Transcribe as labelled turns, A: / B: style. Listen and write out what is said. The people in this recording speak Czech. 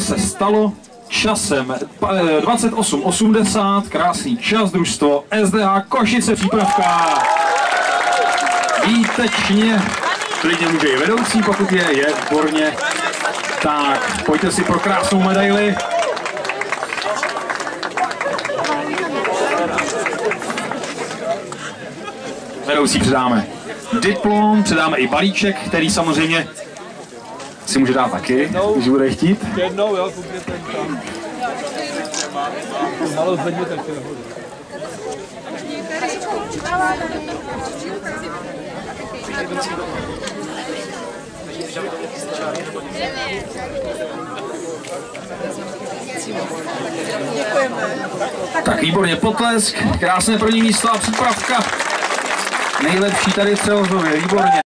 A: se stalo časem 28.80, krásný čas, družstvo SDH Košice přípravka. Výtečně, klidně může i vedoucí, pokud je, je výborně. Tak, pojďte si pro krásnou medaili. Vedoucí předáme diplom, předáme i balíček, který samozřejmě si může dát taky, když bude chtít.
B: Jednou, jo, tam. Zvedněte nahoru.
A: Tak výborně potlesk, krásné první místo a přípravka. Nejlepší tady v Celozově, výborně.